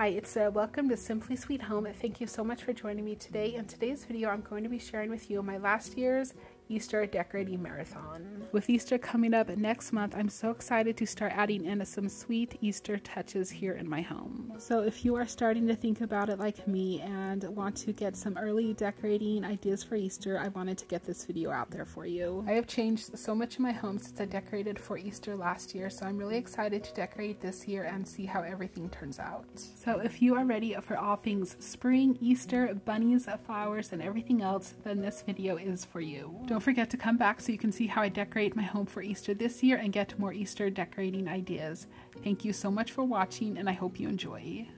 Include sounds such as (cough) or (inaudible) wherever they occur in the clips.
Hi, it's Sara. Welcome to Simply Sweet Home. Thank you so much for joining me today. In today's video, I'm going to be sharing with you my last year's Easter decorating marathon. With Easter coming up next month, I'm so excited to start adding in some sweet Easter touches here in my home. So if you are starting to think about it like me and want to get some early decorating ideas for Easter, I wanted to get this video out there for you. I have changed so much in my home since I decorated for Easter last year, so I'm really excited to decorate this year and see how everything turns out. So if you are ready for all things spring, Easter, bunnies, flowers, and everything else, then this video is for you. Don't don't forget to come back so you can see how I decorate my home for Easter this year and get more Easter decorating ideas. Thank you so much for watching and I hope you enjoy.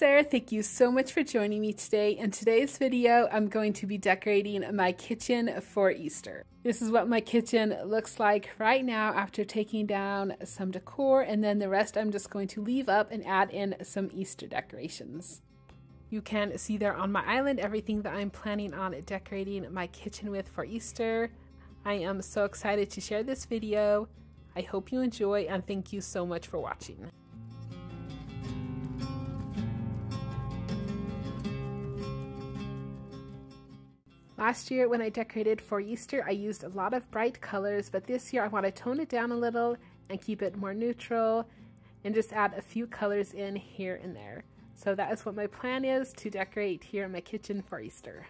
Sara. Thank you so much for joining me today. In today's video, I'm going to be decorating my kitchen for Easter. This is what my kitchen looks like right now after taking down some decor and then the rest I'm just going to leave up and add in some Easter decorations. You can see there on my island everything that I'm planning on decorating my kitchen with for Easter. I am so excited to share this video. I hope you enjoy and thank you so much for watching. Last year when I decorated for Easter, I used a lot of bright colors, but this year I want to tone it down a little and keep it more neutral and just add a few colors in here and there. So that is what my plan is to decorate here in my kitchen for Easter.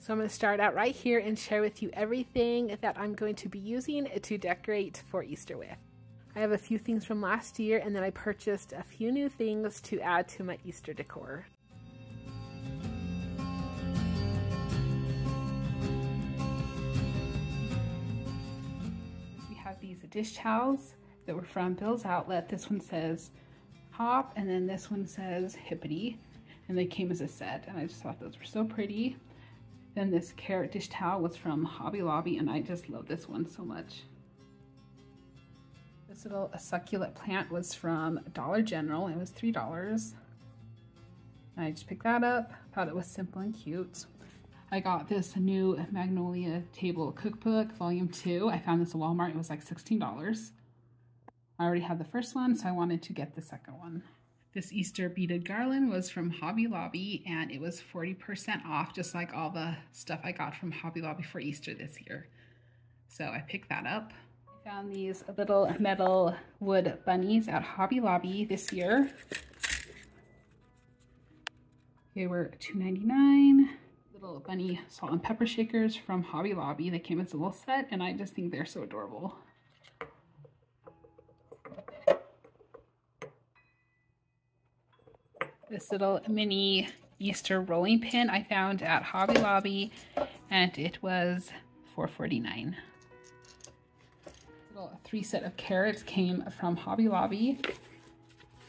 So I'm going to start out right here and share with you everything that I'm going to be using to decorate for Easter with. I have a few things from last year and then I purchased a few new things to add to my Easter decor. We have these dish towels that were from Bill's Outlet. This one says Hop and then this one says Hippity and they came as a set and I just thought those were so pretty. Then this carrot dish towel was from Hobby Lobby and I just love this one so much. This little succulent plant was from Dollar General. It was $3. I just picked that up. Thought it was simple and cute. I got this new Magnolia Table Cookbook, Volume 2. I found this at Walmart. It was like $16. I already had the first one, so I wanted to get the second one. This Easter beaded garland was from Hobby Lobby, and it was 40% off, just like all the stuff I got from Hobby Lobby for Easter this year. So I picked that up. Found these little metal wood bunnies at Hobby Lobby this year. They were $2.99. Little bunny salt and pepper shakers from Hobby Lobby. They came as a little set and I just think they're so adorable. This little mini Easter rolling pin I found at Hobby Lobby and it was $4.49 little three set of carrots came from Hobby Lobby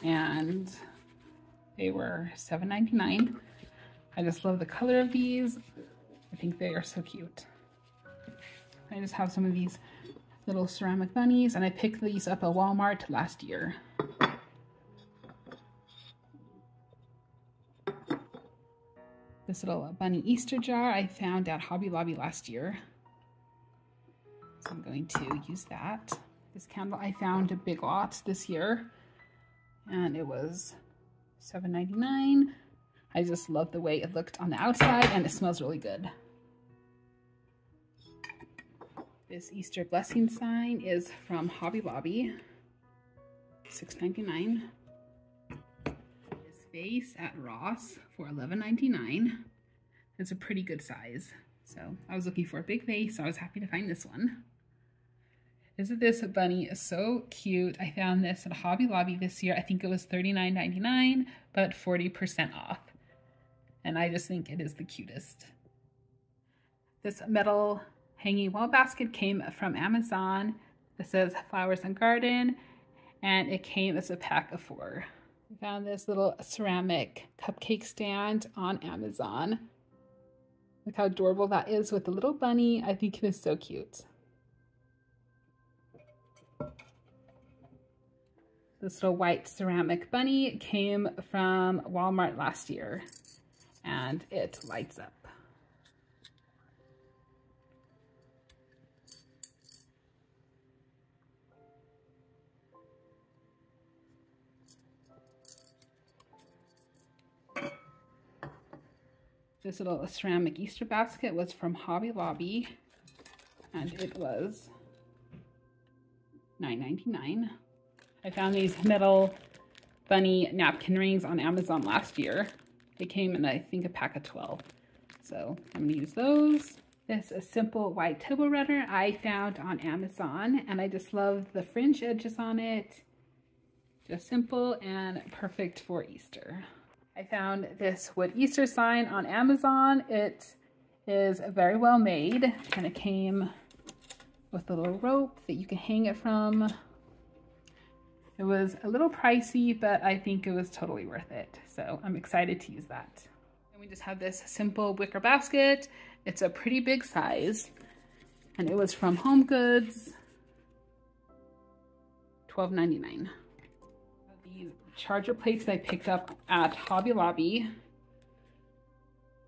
and they were $7.99. I just love the color of these. I think they are so cute. I just have some of these little ceramic bunnies and I picked these up at Walmart last year. This little bunny Easter jar I found at Hobby Lobby last year. I'm going to use that. This candle I found at Big Lots this year and it was $7.99. I just love the way it looked on the outside and it smells really good. This Easter blessing sign is from Hobby Lobby, $6.99. This vase at Ross for $11.99. It's a pretty good size. So I was looking for a big vase, so I was happy to find this one. Isn't this bunny is so cute? I found this at Hobby Lobby this year. I think it was $39.99, but 40% off. And I just think it is the cutest. This metal hanging wall basket came from Amazon. This says Flowers and Garden, and it came as a pack of four. I found this little ceramic cupcake stand on Amazon. Look how adorable that is with the little bunny. I think it is so cute. This little white ceramic bunny came from Walmart last year and it lights up. This little ceramic Easter basket was from Hobby Lobby and it was $9.99. I found these metal bunny napkin rings on Amazon last year. They came in, I think, a pack of 12. So I'm going to use those. This a simple white table runner I found on Amazon, and I just love the fringe edges on it. Just simple and perfect for Easter. I found this wood Easter sign on Amazon. It is very well made, and it came with a little rope that you can hang it from. It was a little pricey, but I think it was totally worth it. So I'm excited to use that. And we just have this simple wicker basket. It's a pretty big size and it was from Home Goods, $12.99. These charger plates I picked up at Hobby Lobby.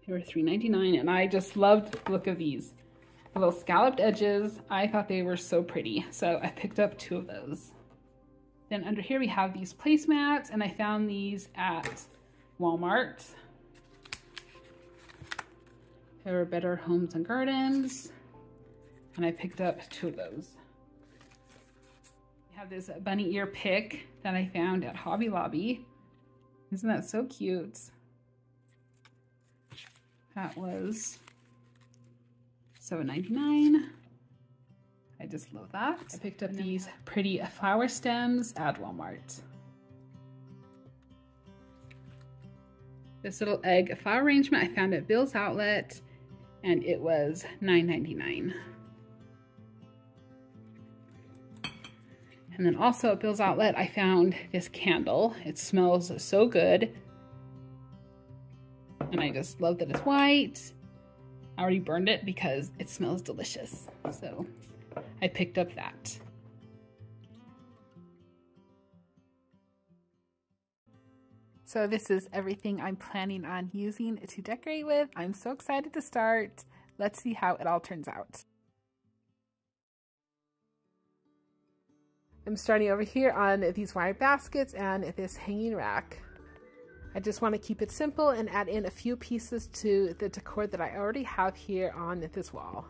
They were $3.99 and I just loved the look of these. The little scalloped edges, I thought they were so pretty. So I picked up two of those. Then under here we have these placemats and I found these at Walmart. They were Better Homes and Gardens. And I picked up two of those. We have this bunny ear pick that I found at Hobby Lobby. Isn't that so cute? That was $7.99. I just love that. I picked up these pretty flower stems at Walmart. This little egg flower arrangement I found at Bill's Outlet and it was $9.99. And then also at Bill's Outlet, I found this candle. It smells so good. And I just love that it's white. I already burned it because it smells delicious. So I picked up that. So this is everything I'm planning on using to decorate with. I'm so excited to start. Let's see how it all turns out. I'm starting over here on these wire baskets and this hanging rack. I just want to keep it simple and add in a few pieces to the decor that I already have here on this wall.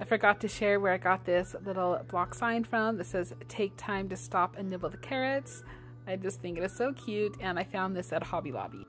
I forgot to share where I got this little block sign from that says take time to stop and nibble the carrots. I just think it is so cute and I found this at Hobby Lobby.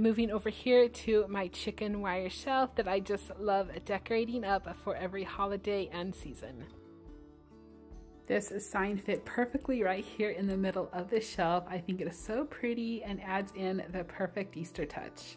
I'm moving over here to my chicken wire shelf that I just love decorating up for every holiday and season. This sign fit perfectly right here in the middle of the shelf. I think it is so pretty and adds in the perfect Easter touch.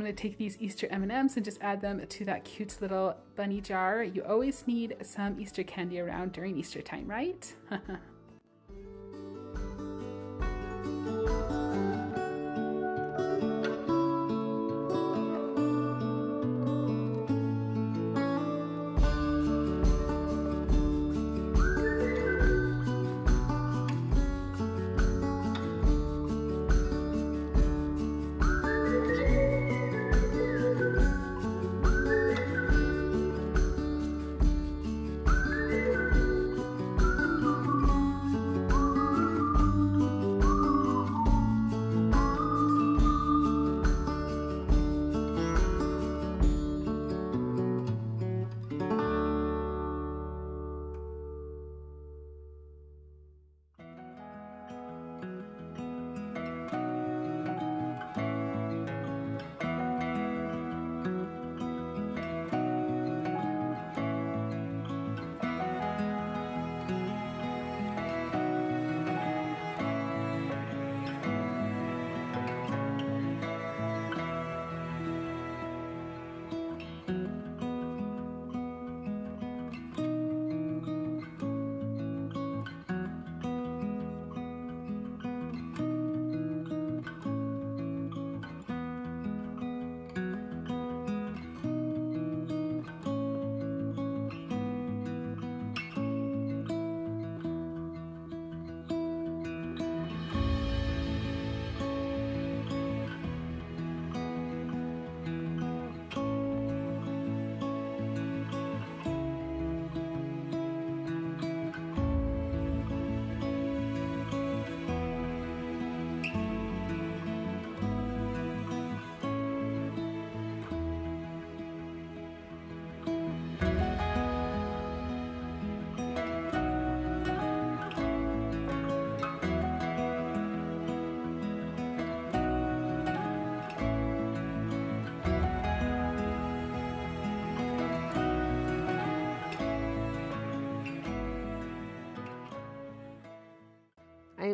Going to take these Easter M&Ms and just add them to that cute little bunny jar. You always need some Easter candy around during Easter time, right? (laughs)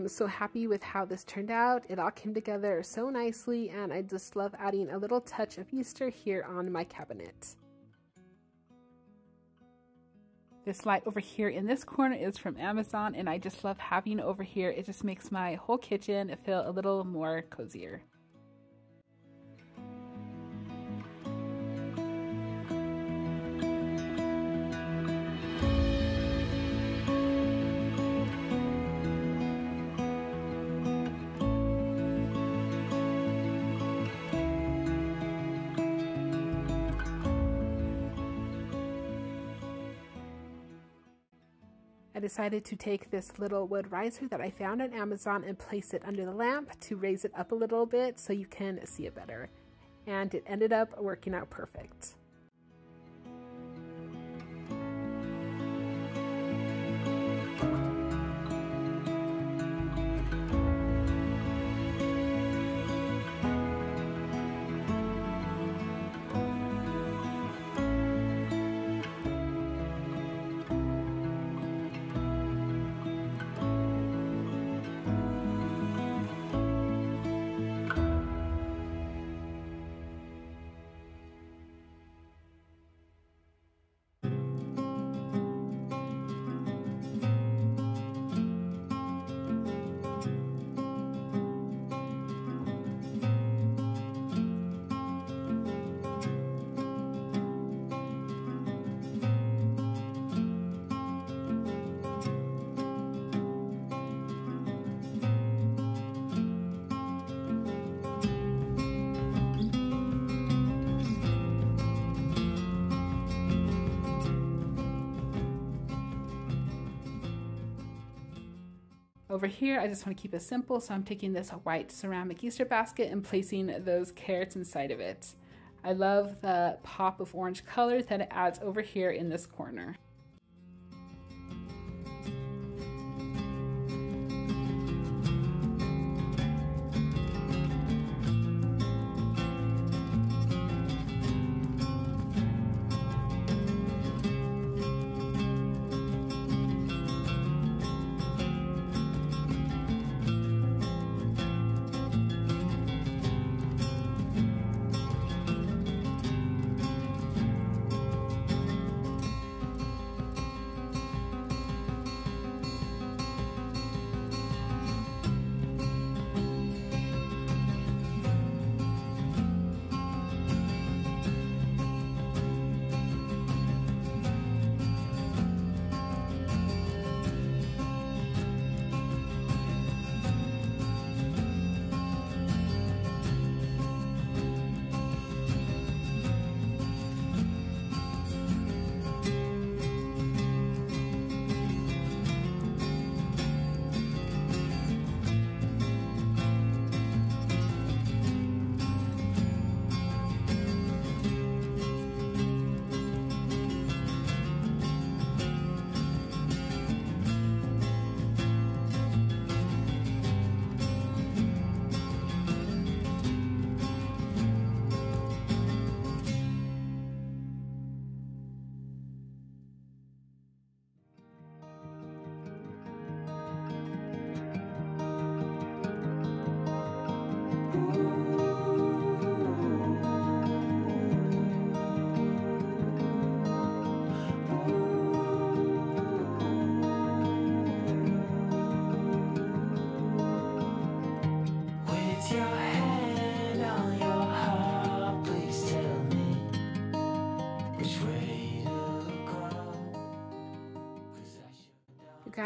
I am so happy with how this turned out. It all came together so nicely and I just love adding a little touch of Easter here on my cabinet. This light over here in this corner is from Amazon and I just love having over here. It just makes my whole kitchen feel a little more cozier. I decided to take this little wood riser that I found on Amazon and place it under the lamp to raise it up a little bit so you can see it better. And it ended up working out perfect. Over here, I just want to keep it simple, so I'm taking this white ceramic Easter basket and placing those carrots inside of it. I love the pop of orange color that it adds over here in this corner.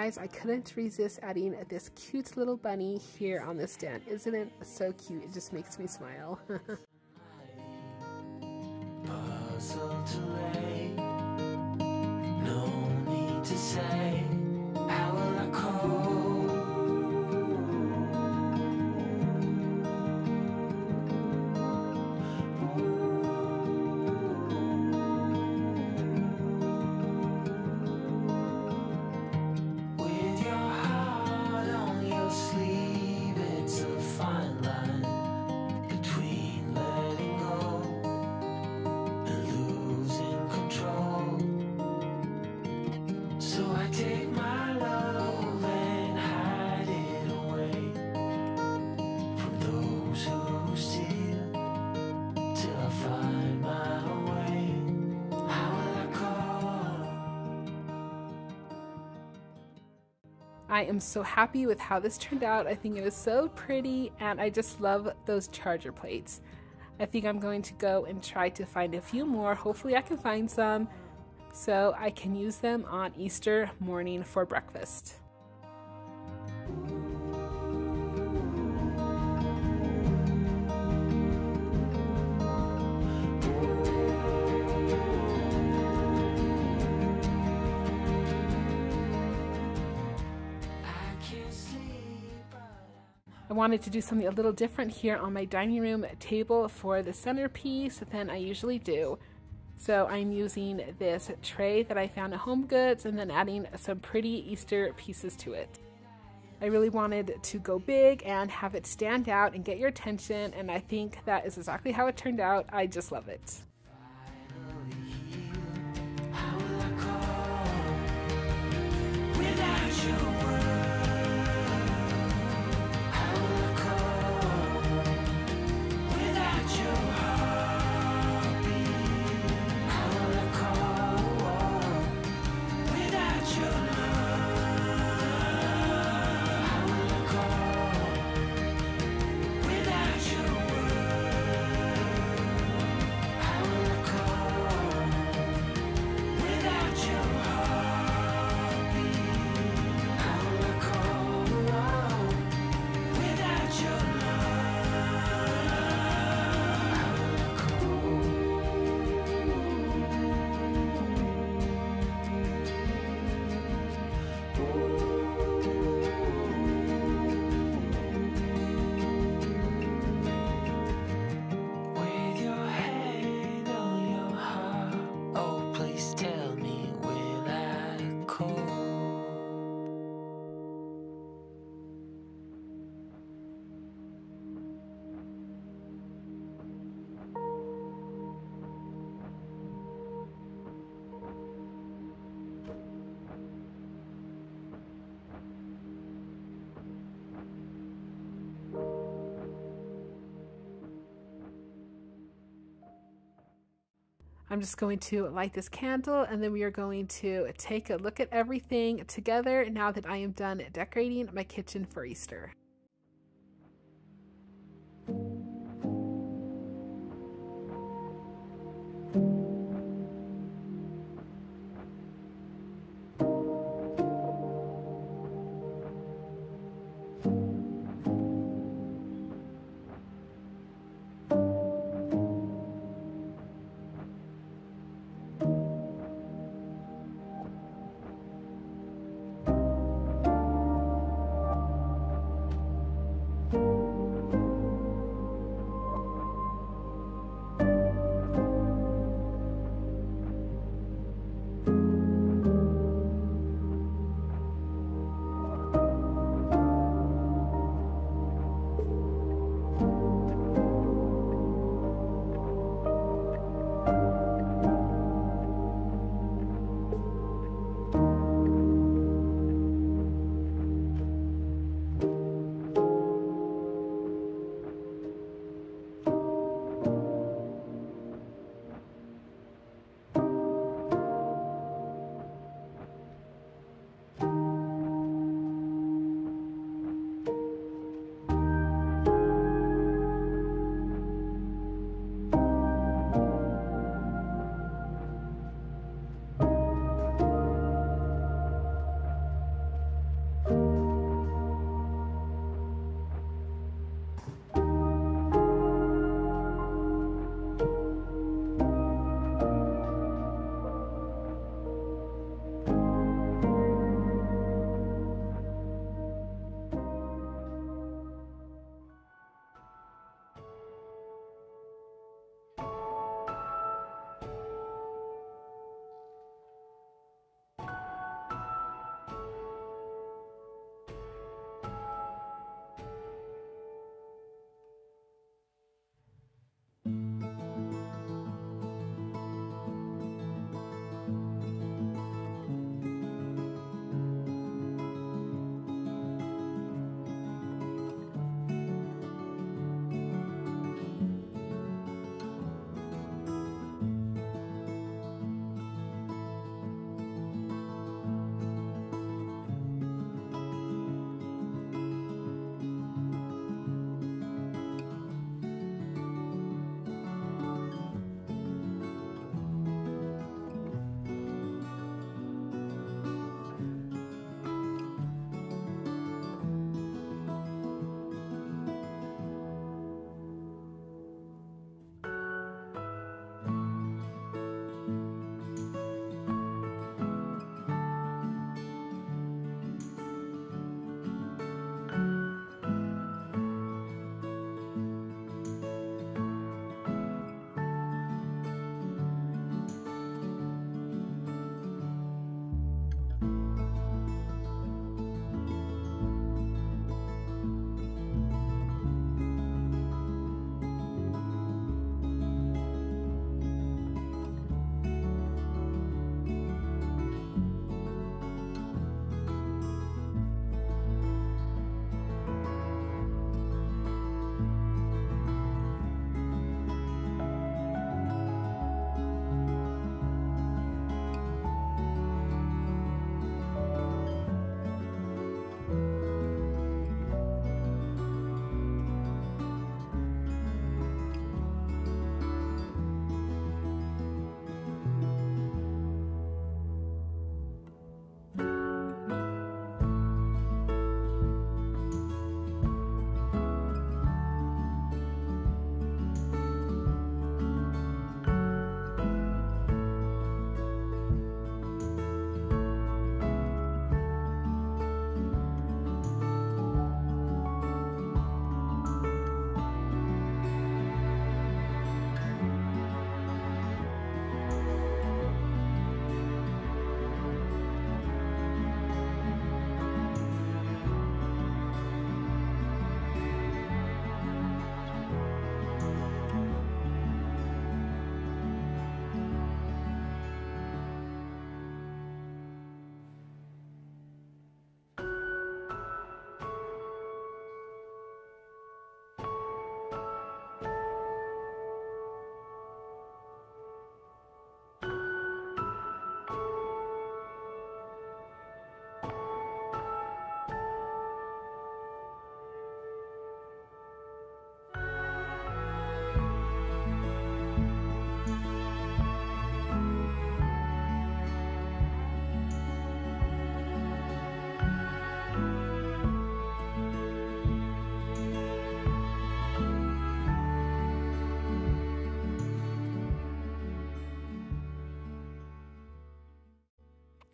Guys, I couldn't resist adding this cute little bunny here on the stand. Isn't it so cute? It just makes me smile. (laughs) no need to say I am so happy with how this turned out. I think it was so pretty and I just love those charger plates. I think I'm going to go and try to find a few more. Hopefully I can find some so I can use them on Easter morning for breakfast. Wanted to do something a little different here on my dining room table for the centerpiece than I usually do. So I'm using this tray that I found at Home Goods and then adding some pretty Easter pieces to it. I really wanted to go big and have it stand out and get your attention and I think that is exactly how it turned out. I just love it. I'm just going to light this candle and then we are going to take a look at everything together now that I am done decorating my kitchen for Easter.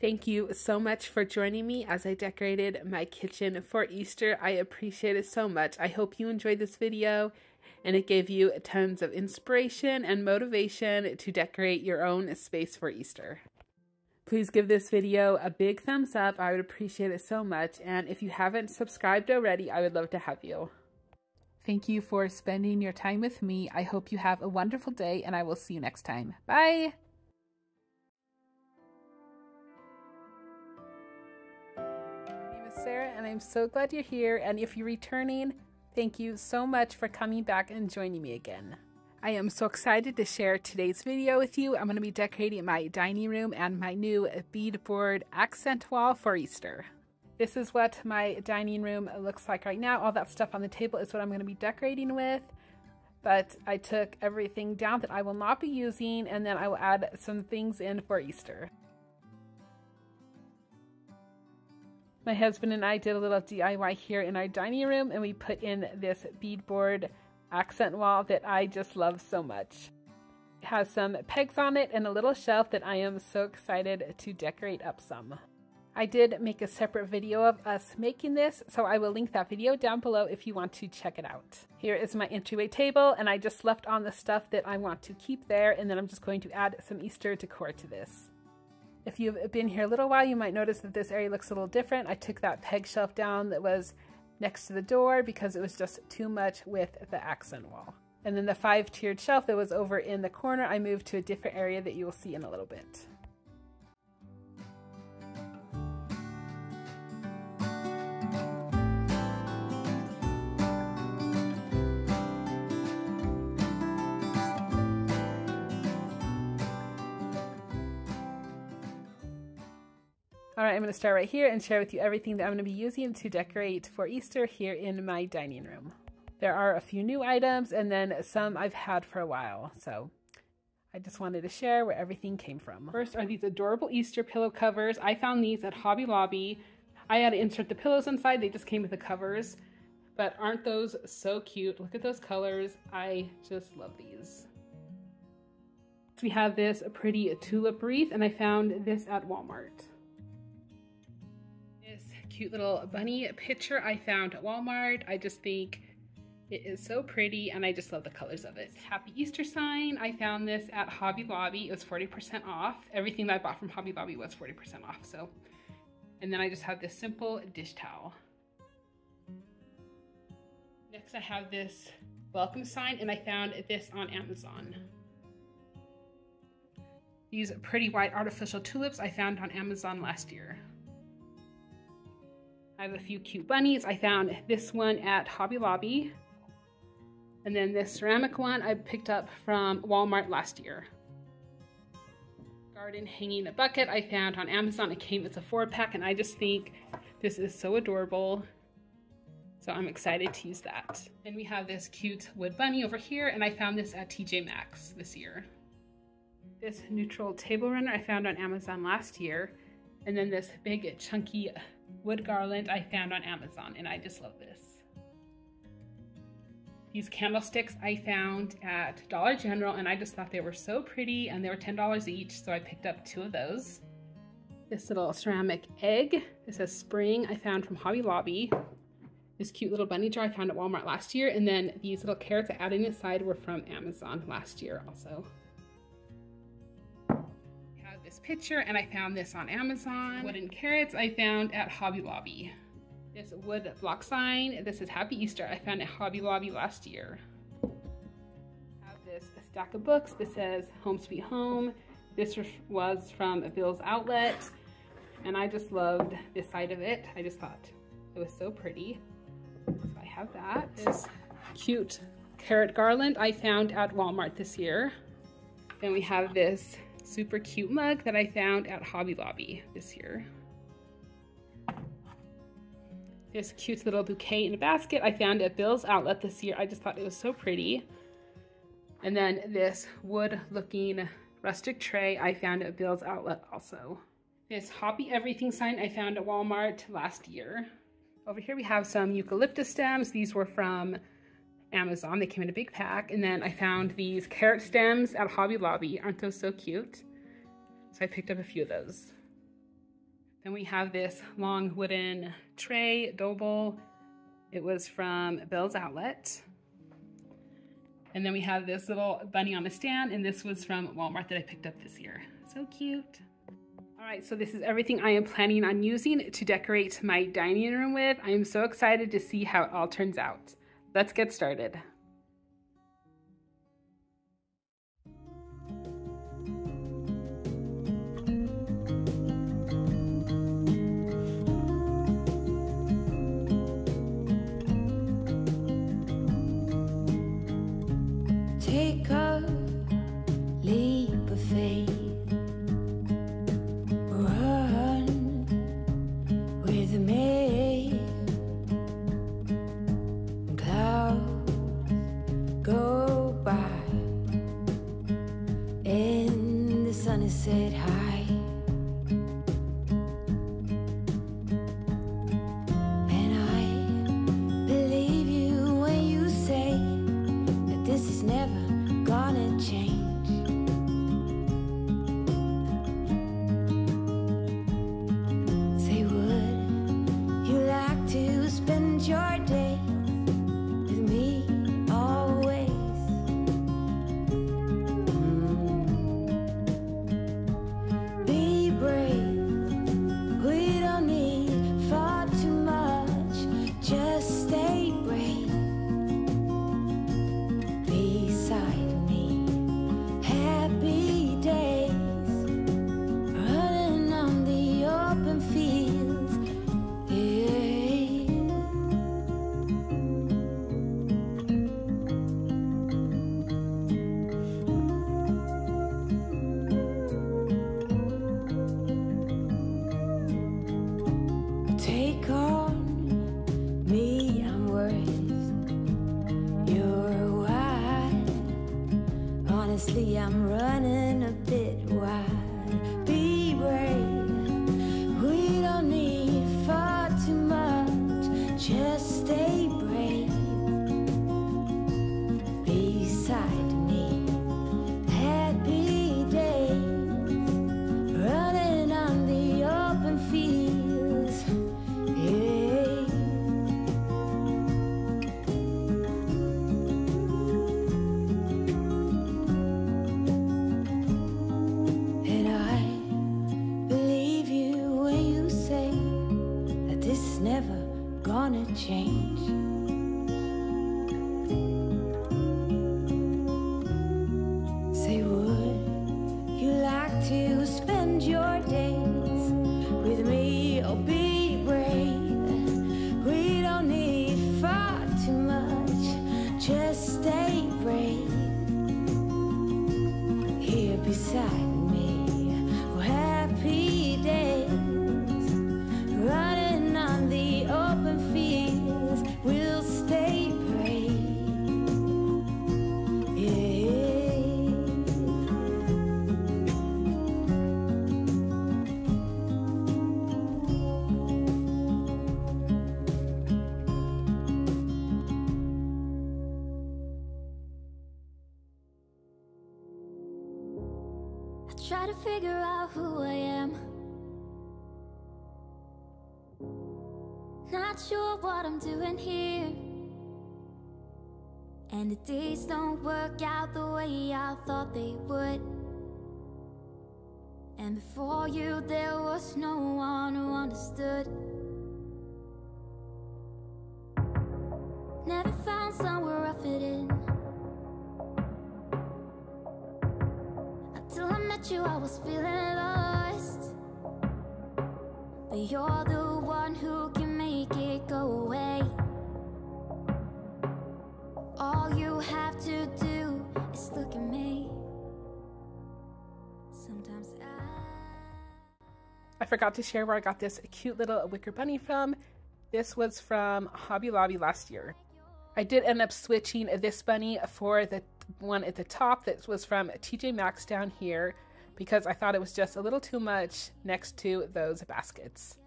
Thank you so much for joining me as I decorated my kitchen for Easter. I appreciate it so much. I hope you enjoyed this video and it gave you tons of inspiration and motivation to decorate your own space for Easter. Please give this video a big thumbs up. I would appreciate it so much. And if you haven't subscribed already, I would love to have you. Thank you for spending your time with me. I hope you have a wonderful day and I will see you next time. Bye! Sara, and I'm so glad you're here. And if you're returning, thank you so much for coming back and joining me again. I am so excited to share today's video with you. I'm going to be decorating my dining room and my new beadboard accent wall for Easter. This is what my dining room looks like right now. All that stuff on the table is what I'm going to be decorating with. But I took everything down that I will not be using and then I will add some things in for Easter. My husband and I did a little DIY here in our dining room and we put in this beadboard accent wall that I just love so much. It has some pegs on it and a little shelf that I am so excited to decorate up some. I did make a separate video of us making this, so I will link that video down below if you want to check it out. Here is my entryway table, and I just left on the stuff that I want to keep there, and then I'm just going to add some Easter decor to this. If you've been here a little while, you might notice that this area looks a little different. I took that peg shelf down that was next to the door because it was just too much with the accent wall. And then the five tiered shelf that was over in the corner, I moved to a different area that you will see in a little bit. All right, I'm going to start right here and share with you everything that I'm going to be using to decorate for Easter here in my dining room. There are a few new items and then some I've had for a while, so I just wanted to share where everything came from. First are these adorable Easter pillow covers. I found these at Hobby Lobby. I had to insert the pillows inside, they just came with the covers. But aren't those so cute? Look at those colors. I just love these. We have this pretty tulip wreath and I found this at Walmart cute little bunny picture I found at Walmart. I just think it is so pretty and I just love the colors of it. Happy Easter sign. I found this at Hobby Lobby. It was 40% off. Everything that I bought from Hobby Lobby was 40% off. So, and then I just have this simple dish towel. Next I have this welcome sign and I found this on Amazon. These pretty white artificial tulips I found on Amazon last year. I have a few cute bunnies. I found this one at Hobby Lobby. And then this ceramic one I picked up from Walmart last year. Garden hanging a bucket I found on Amazon. It came as a four pack and I just think this is so adorable. So I'm excited to use that. And we have this cute wood bunny over here and I found this at TJ Maxx this year. This neutral table runner I found on Amazon last year. And then this big chunky wood garland I found on Amazon, and I just love this. These candlesticks I found at Dollar General, and I just thought they were so pretty, and they were $10 each, so I picked up two of those. This little ceramic egg, this says spring, I found from Hobby Lobby. This cute little bunny jar I found at Walmart last year, and then these little carrots I added inside were from Amazon last year also this picture and I found this on Amazon. Wooden carrots I found at Hobby Lobby. This wood block sign, this is Happy Easter. I found at Hobby Lobby last year. I have this stack of books that says Home Sweet Home. This was from Bill's Outlet and I just loved this side of it. I just thought it was so pretty. So I have that. This cute carrot garland I found at Walmart this year. Then we have this super cute mug that I found at Hobby Lobby this year. This cute little bouquet in a basket I found at Bill's Outlet this year. I just thought it was so pretty. And then this wood looking rustic tray I found at Bill's Outlet also. This Hoppy Everything sign I found at Walmart last year. Over here we have some eucalyptus stems. These were from Amazon. They came in a big pack. And then I found these carrot stems at Hobby Lobby. Aren't those so cute? So I picked up a few of those. Then we have this long wooden tray, doble. It was from Bill's Outlet. And then we have this little bunny on a stand, and this was from Walmart that I picked up this year. So cute. All right, so this is everything I am planning on using to decorate my dining room with. I am so excited to see how it all turns out. Let's get started. said hi. Not sure what I'm doing here. And the days don't work out the way I thought they would. And before you, there was no one who understood. Forgot to share where I got this cute little wicker bunny from. This was from Hobby Lobby last year. I did end up switching this bunny for the one at the top that was from TJ Maxx down here because I thought it was just a little too much next to those baskets.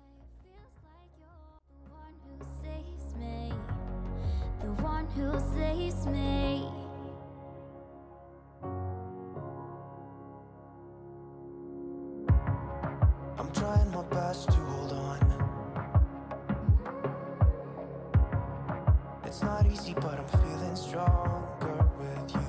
The one who saves me. But I'm feeling stronger with you.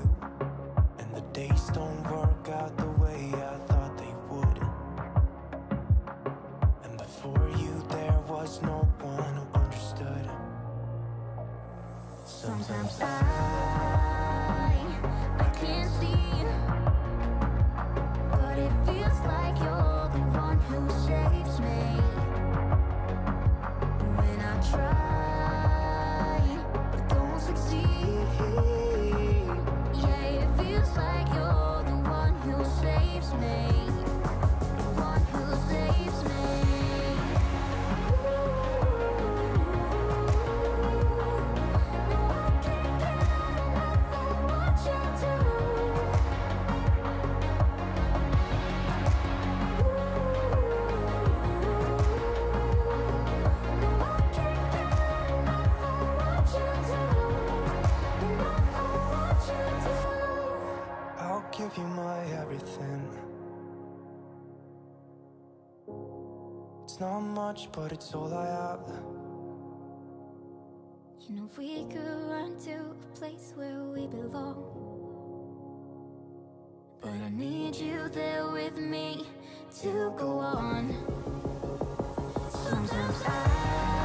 Much, but it's all I have. You know we could run to a place where we belong But I need you there with me to go on Sometimes I,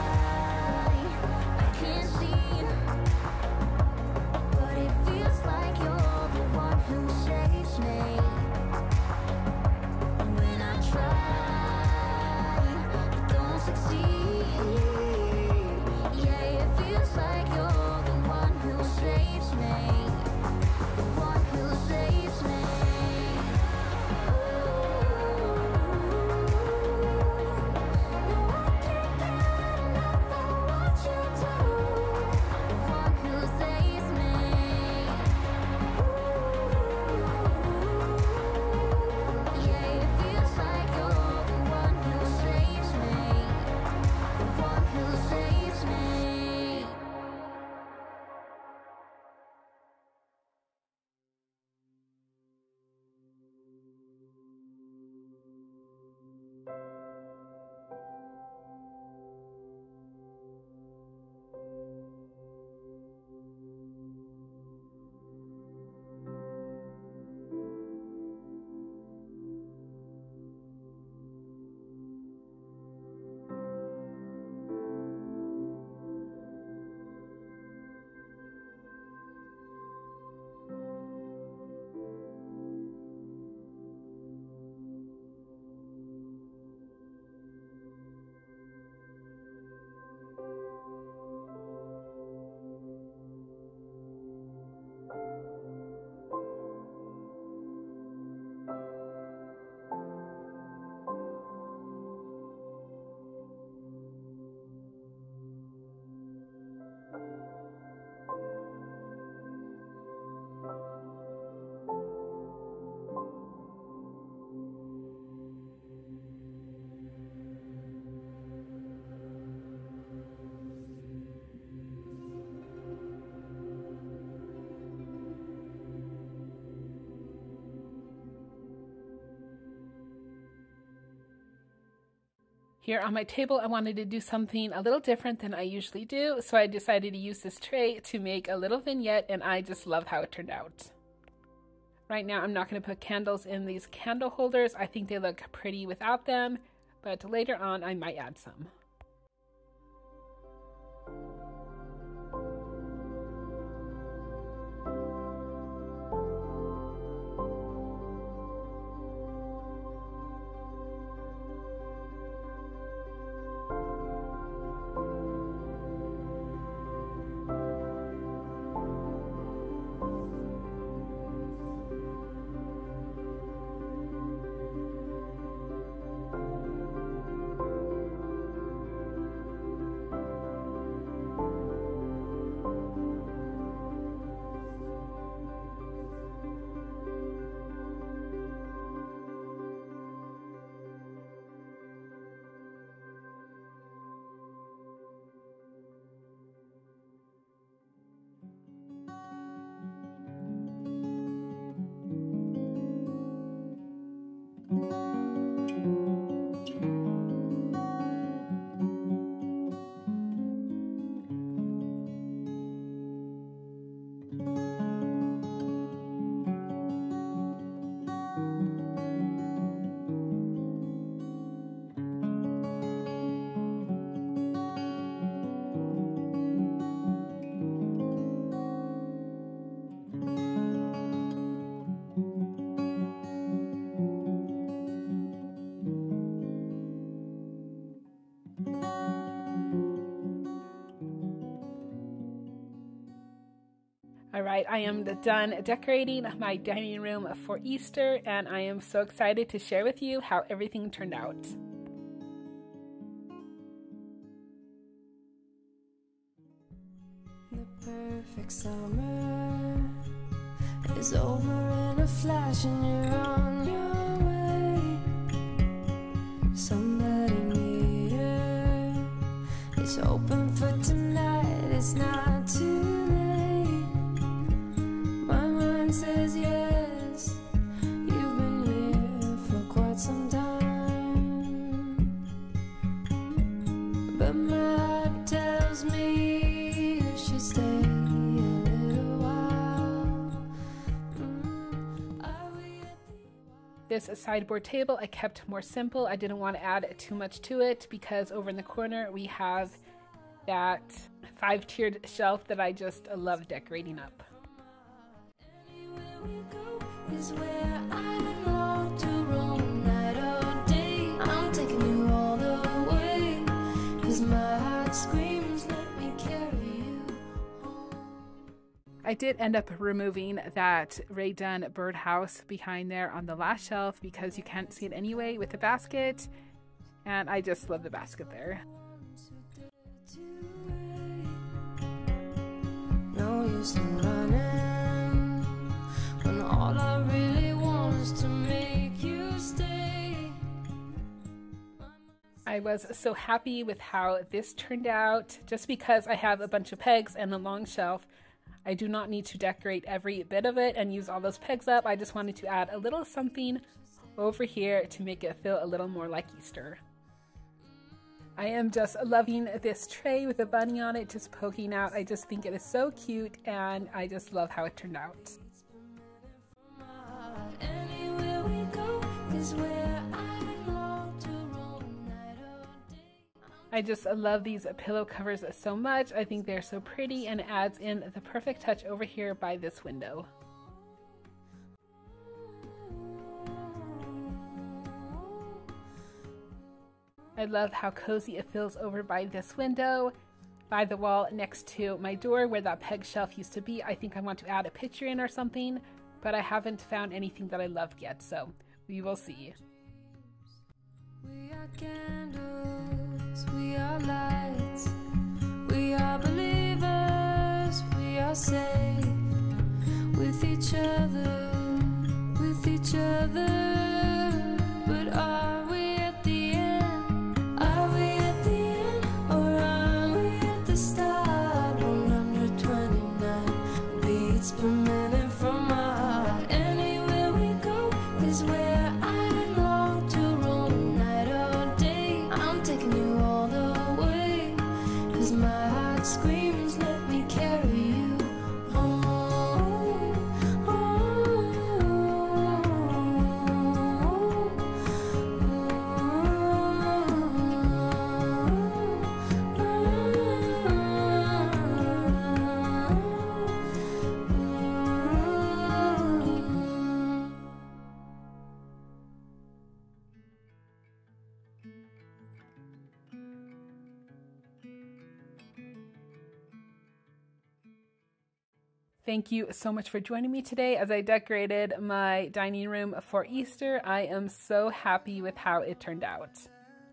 Here on my table, I wanted to do something a little different than I usually do, so I decided to use this tray to make a little vignette, and I just love how it turned out. Right now, I'm not going to put candles in these candle holders. I think they look pretty without them, but later on, I might add some. Right, I am done decorating my dining room for Easter, and I am so excited to share with you how everything turned out. The perfect summer is over in a flash, and you're on your way. Somebody near is open for tonight. It's not This sideboard table I kept more simple. I didn't want to add too much to it because over in the corner we have that five tiered shelf that I just love decorating up. I did end up removing that Rae Dunn birdhouse behind there on the last shelf because you can't see it anyway with the basket. And I just love the basket there. No use in running when all I really want is to make you stay. I was so happy with how this turned out. Just because I have a bunch of pegs and a long shelf, I do not need to decorate every bit of it and use all those pegs up. I just wanted to add a little something over here to make it feel a little more like Easter. I am just loving this tray with a bunny on it just poking out. I just think it is so cute and I just love how it turned out. I just love these pillow covers so much. I think they're so pretty and adds in the perfect touch over here by this window. I love how cozy it feels over by this window, by the wall next to my door where that peg shelf used to be. I think I want to add a picture in or something, but I haven't found anything that I loved yet, so we will see. We are lights, we are believers, we are safe. With each other, with each other. But are Thank you so much for joining me today as I decorated my dining room for Easter. I am so happy with how it turned out.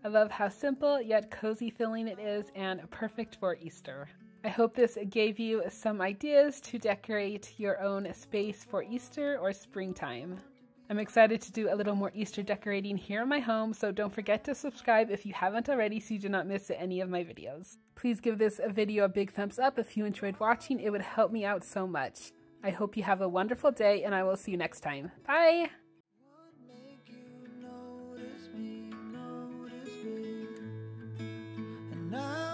I love how simple yet cozy feeling it is and perfect for Easter. I hope this gave you some ideas to decorate your own space for Easter or springtime. I'm excited to do a little more Easter decorating here in my home, so don't forget to subscribe if you haven't already so you do not miss any of my videos. Please give this video a big thumbs up if you enjoyed watching, it would help me out so much. I hope you have a wonderful day and I will see you next time. Bye! Notice me, notice me.